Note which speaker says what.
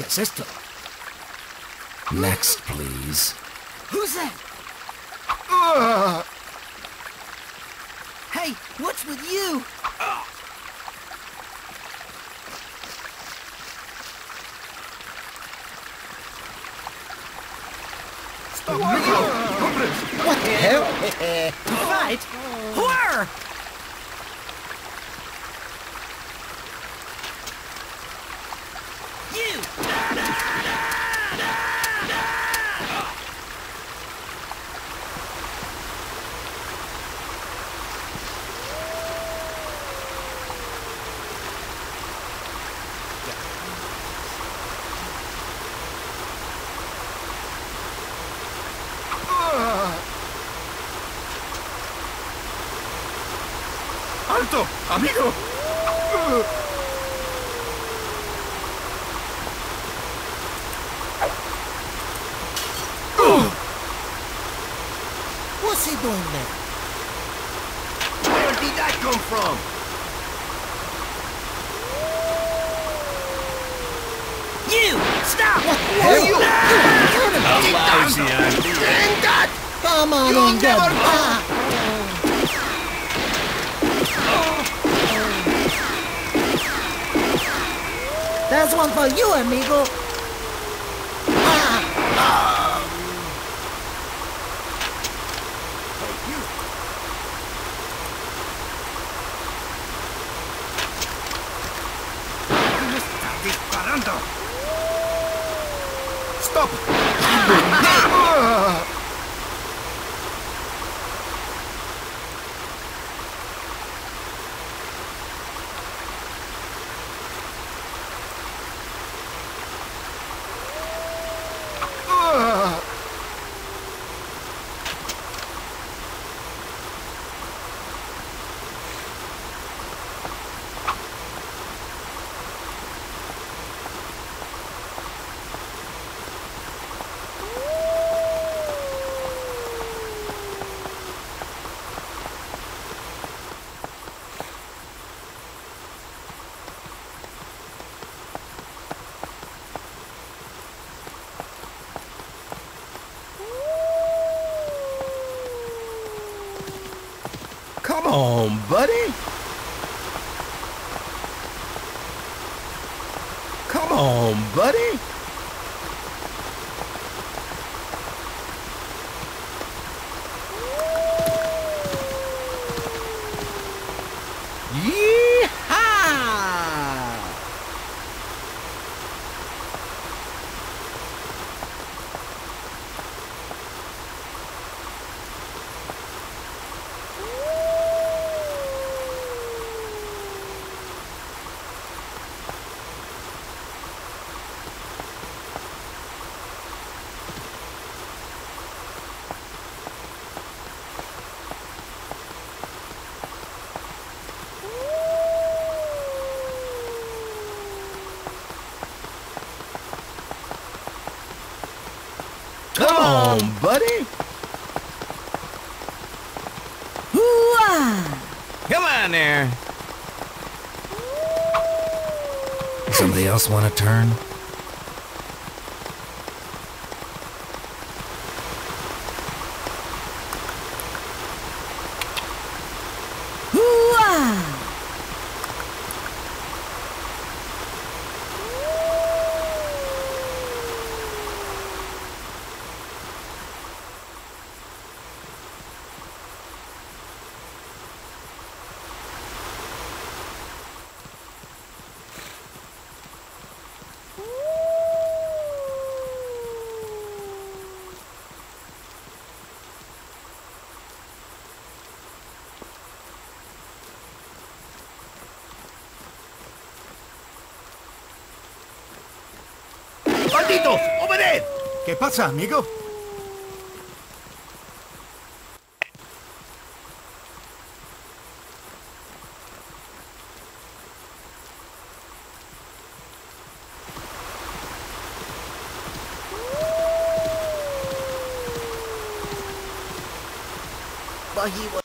Speaker 1: ¿Qué es esto?
Speaker 2: Next, please.
Speaker 1: Who's that? Hey, what's with you?
Speaker 2: What the hell?
Speaker 1: Fight? Where?
Speaker 3: ¡Amigo!
Speaker 2: What's he doing there?
Speaker 3: Where did that come from?
Speaker 1: You! Stop!
Speaker 2: What Hell, you!
Speaker 3: Lousy idea.
Speaker 2: Come on,
Speaker 3: You'll never
Speaker 2: get
Speaker 3: know.
Speaker 2: back. There's one for you, amigo. Ah,
Speaker 3: disparando! ¡Stop! Come on, buddy. Come on, buddy. Yeehaw! Come on, buddy. Come on there.
Speaker 2: Somebody else want to turn?
Speaker 3: ¡Malditos! ¡Obedez! ¿Qué pasa, amigo?
Speaker 2: Bye,